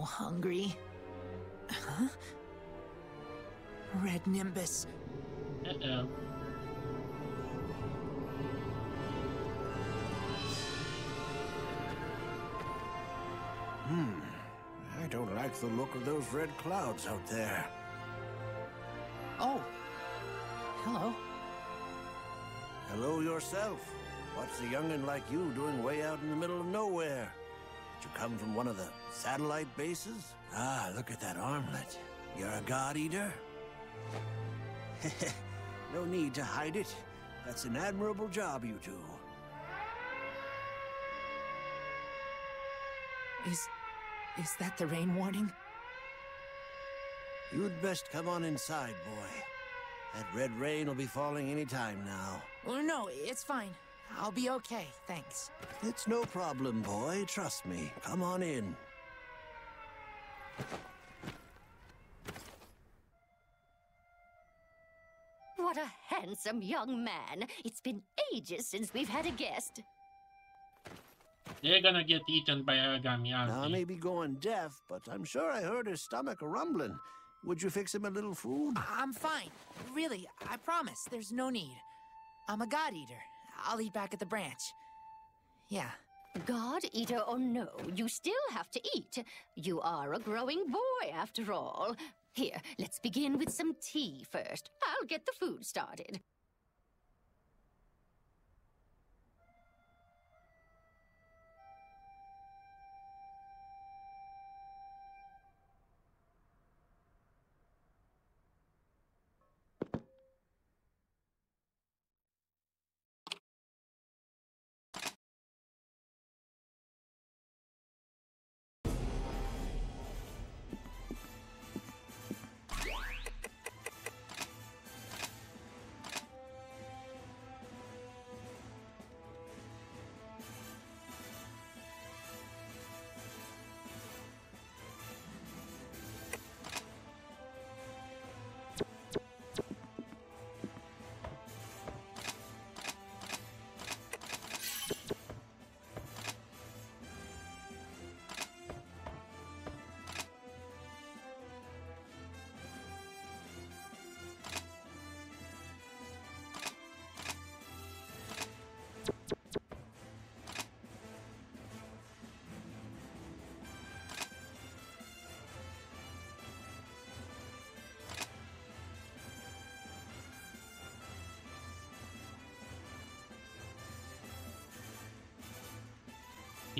so hungry. Huh? Red Nimbus. Uh-oh. Hmm. I don't like the look of those red clouds out there. Oh. Hello. Hello yourself. What's a youngin' like you doing way out in the middle of nowhere? Did you come from one of the satellite bases? Ah, look at that armlet. You're a god eater? no need to hide it. That's an admirable job you do. Is... is that the rain warning? You'd best come on inside, boy. That red rain will be falling any time now. Oh, no, it's fine. I'll be okay, thanks. It's no problem, boy. Trust me. Come on in. What a handsome young man. It's been ages since we've had a guest. They're gonna get eaten by Aragami, aren't Now, I may be going deaf, but I'm sure I heard his stomach rumbling. Would you fix him a little food? I'm fine. Really, I promise. There's no need. I'm a god eater. I'll eat back at the branch. Yeah. God eater or oh no, you still have to eat. You are a growing boy, after all. Here, let's begin with some tea first. I'll get the food started.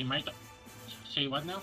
He might say what now?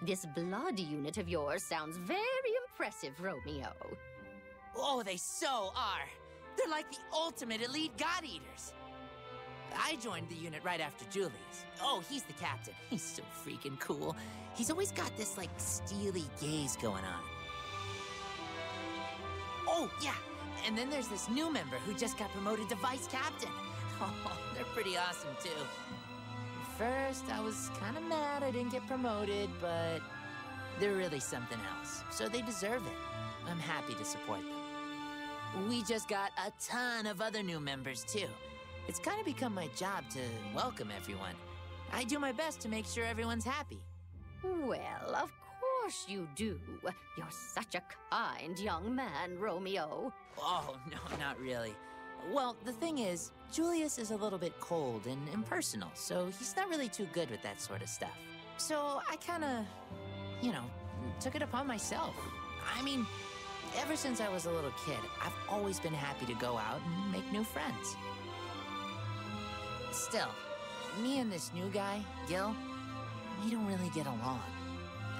This blood unit of yours sounds very impressive, Romeo. Oh, they so are. They're like the ultimate elite god eaters. I joined the unit right after Julius. Oh, he's the captain. He's so freaking cool. He's always got this, like, steely gaze going on. Oh, yeah. And then there's this new member who just got promoted to vice captain. Oh, they're pretty awesome, too. First, I was kind of mad I didn't get promoted, but they're really something else. So they deserve it. I'm happy to support them. We just got a ton of other new members, too. It's kind of become my job to welcome everyone. I do my best to make sure everyone's happy. Well, of course you do. You're such a kind young man, Romeo. Oh, no, not really. Well, the thing is, Julius is a little bit cold and impersonal, so he's not really too good with that sort of stuff. So I kind of, you know, took it upon myself. I mean, ever since I was a little kid, I've always been happy to go out and make new friends. Still, me and this new guy, Gil, we don't really get along.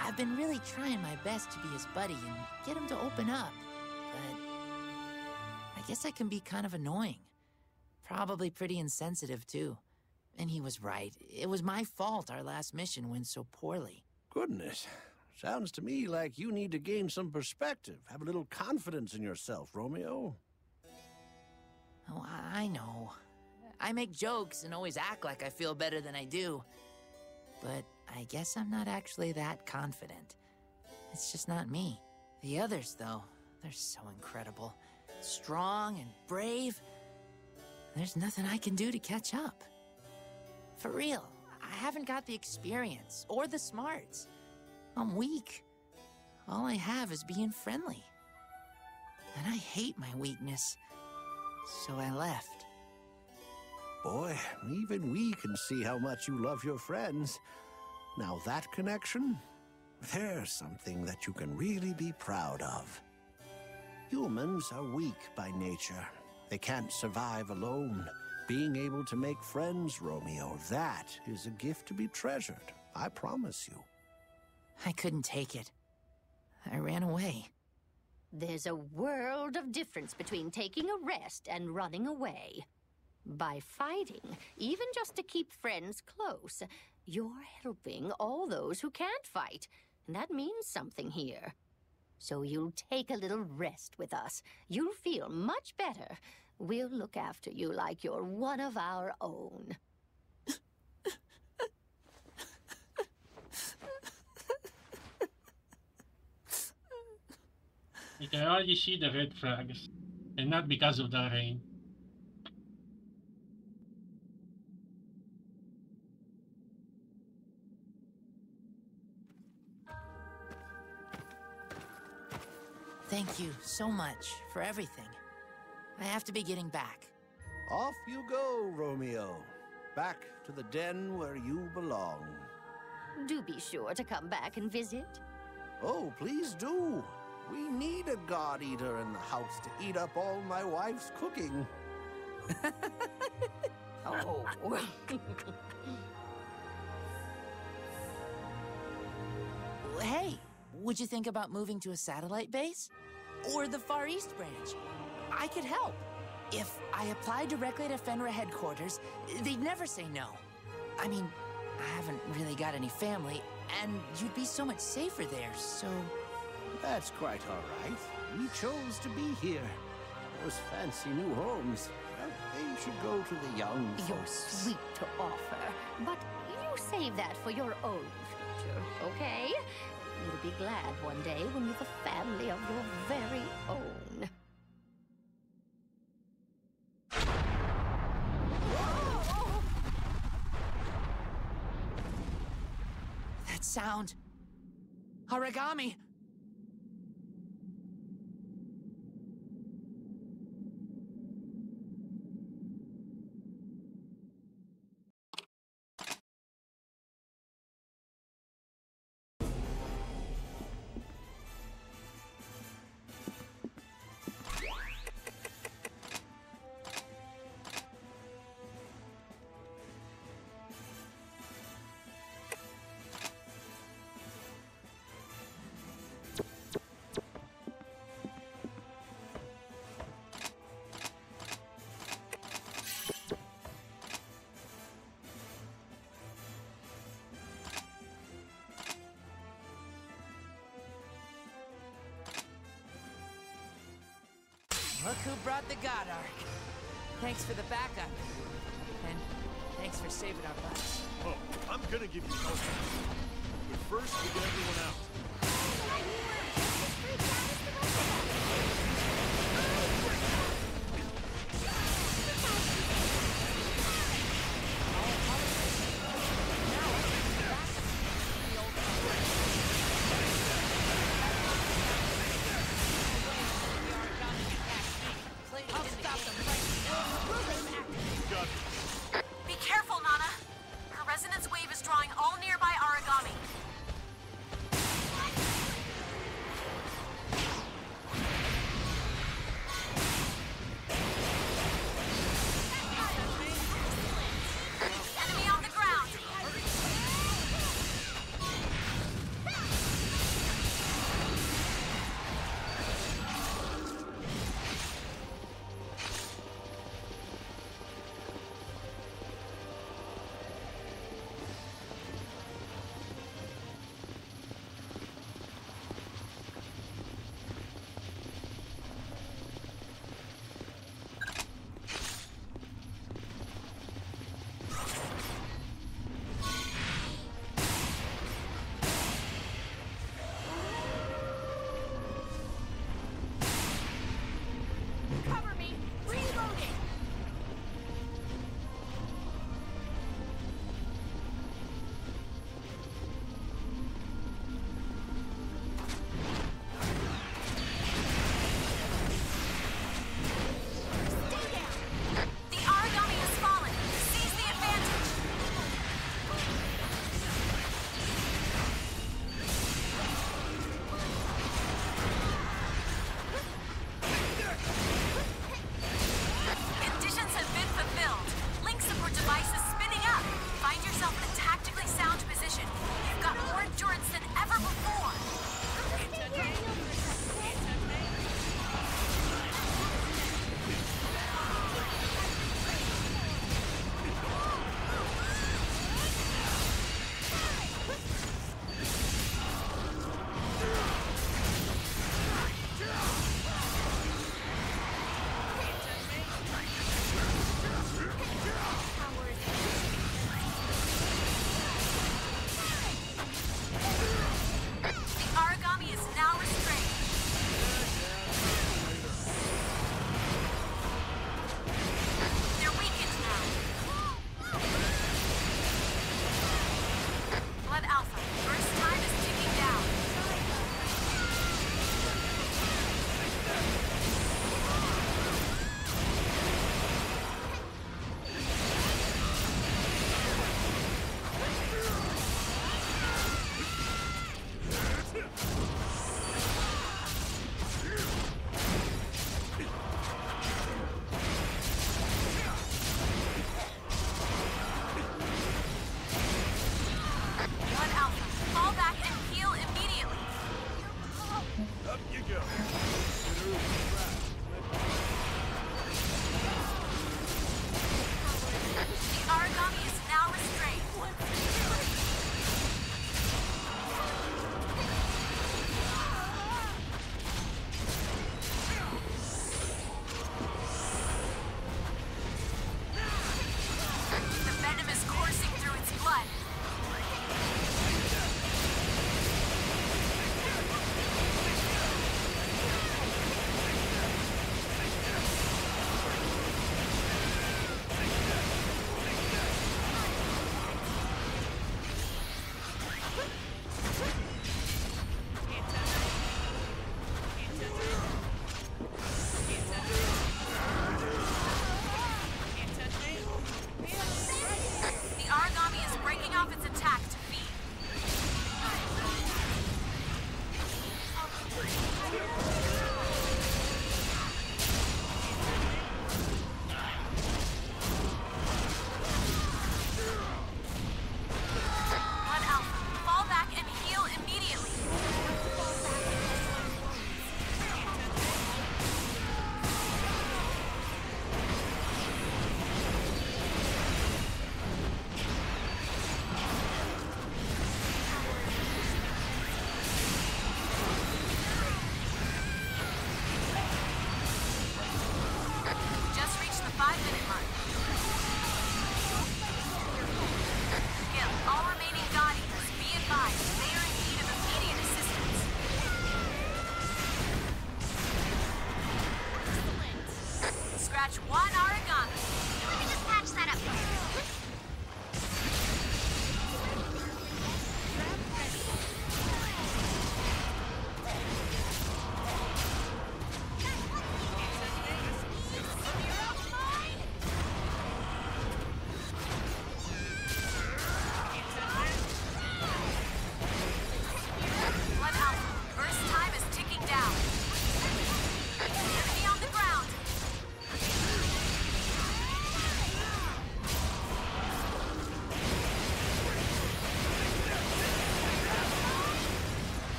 I've been really trying my best to be his buddy and get him to open up, but guess I can be kind of annoying. Probably pretty insensitive, too. And he was right. It was my fault our last mission went so poorly. Goodness. Sounds to me like you need to gain some perspective. Have a little confidence in yourself, Romeo. Oh, I I know. I make jokes and always act like I feel better than I do. But I guess I'm not actually that confident. It's just not me. The others, though, they're so incredible. Strong and brave. There's nothing I can do to catch up. For real, I haven't got the experience or the smarts. I'm weak. All I have is being friendly. And I hate my weakness. So I left. Boy, even we can see how much you love your friends. Now that connection, there's something that you can really be proud of. Humans are weak by nature. They can't survive alone. Being able to make friends, Romeo, that is a gift to be treasured. I promise you. I couldn't take it. I ran away. There's a world of difference between taking a rest and running away. By fighting, even just to keep friends close, you're helping all those who can't fight, and that means something here. So you'll take a little rest with us. You'll feel much better. We'll look after you like you're one of our own. You can already see the red flags. And not because of the rain. Thank you so much for everything. I have to be getting back. Off you go, Romeo. Back to the den where you belong. Do be sure to come back and visit. Oh, please do. We need a god eater in the house to eat up all my wife's cooking. Oh. Hey, would you think about moving to a satellite base? Or the Far East branch? I could help. If I applied directly to Fenrir headquarters, they'd never say no. I mean, I haven't really got any family, and you'd be so much safer there, so. That's quite all right. We chose to be here. Those fancy new homes. Well, they should go to the young You're sweet to offer, but you save that for your own future, okay? You'll be glad one day when you've a family of your very own. That sound. Aragami! Look who brought the God Arc. Thanks for the backup. And thanks for saving our butts. Oh, I'm gonna give you it. But first, we get everyone out.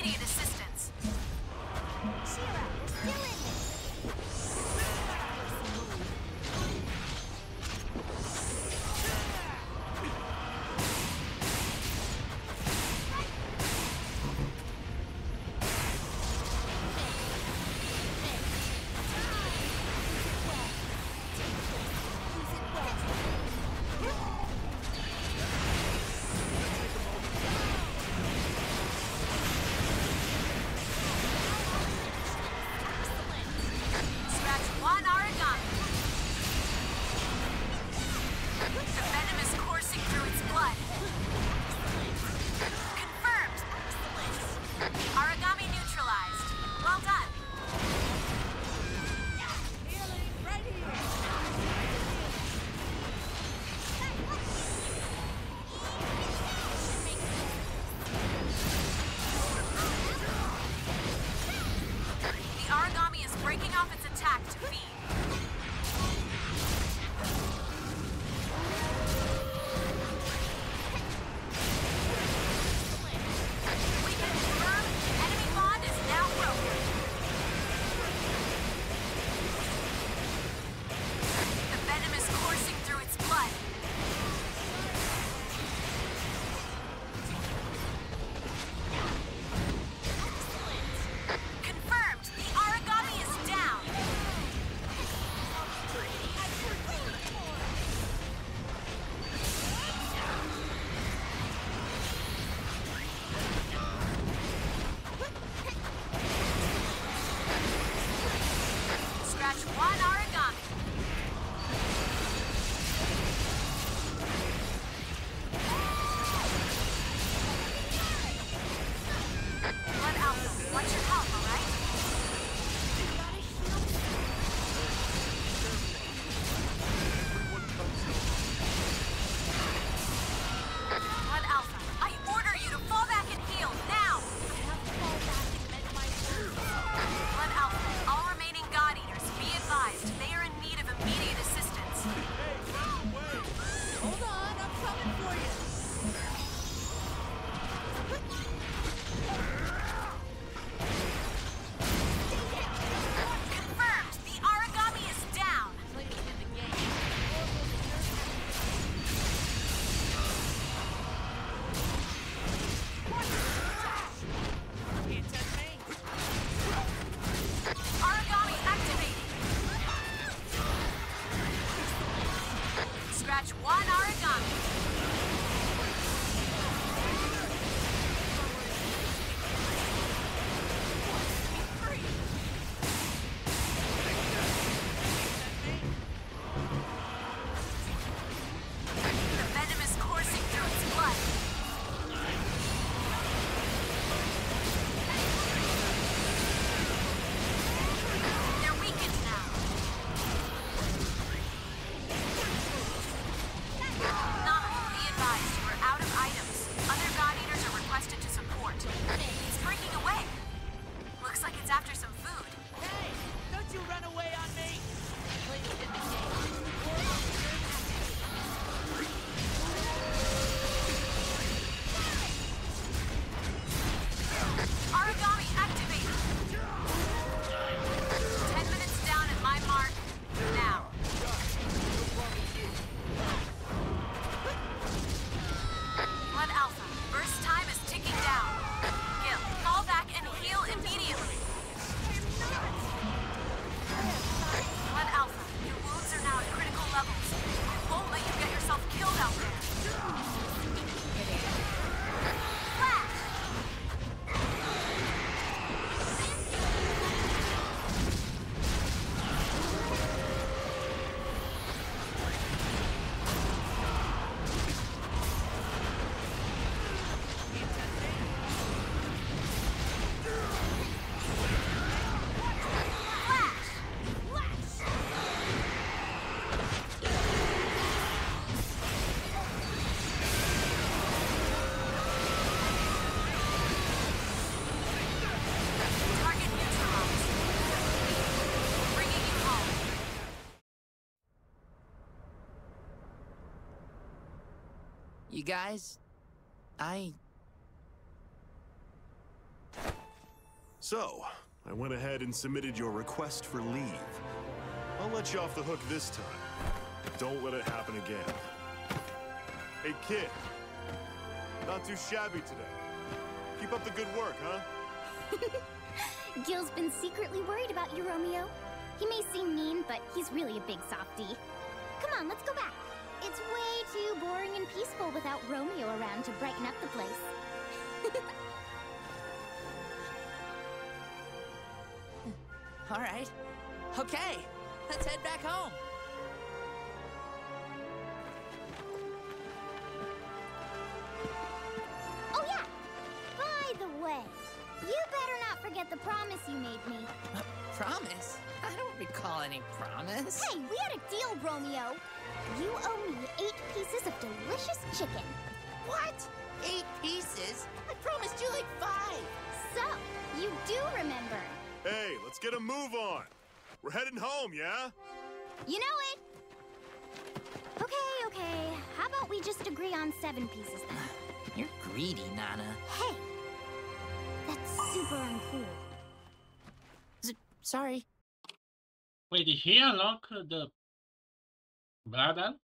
Immediate guys, I. So, I went ahead and submitted your request for leave. I'll let you off the hook this time. Don't let it happen again. Hey, kid. Not too shabby today. Keep up the good work, huh? Gil's been secretly worried about you, Romeo. He may seem mean, but he's really a big softie. Come on, let's go back. It's way too boring and peaceful without Romeo around to brighten up the place. All right. Okay, let's head back home. Oh, yeah! By the way, you better not forget the promise you made me. Uh, promise? I don't recall any promise. Hey, we had a deal, Romeo. You owe me eight pieces of delicious chicken. What? Eight pieces? I promised you like five. So, you do remember. Hey, let's get a move on. We're heading home, yeah? You know it! Okay, okay. How about we just agree on seven pieces then? You're greedy, Nana. Hey! That's super uncool. S- sorry. Wait, did he unlock the Blood Elf?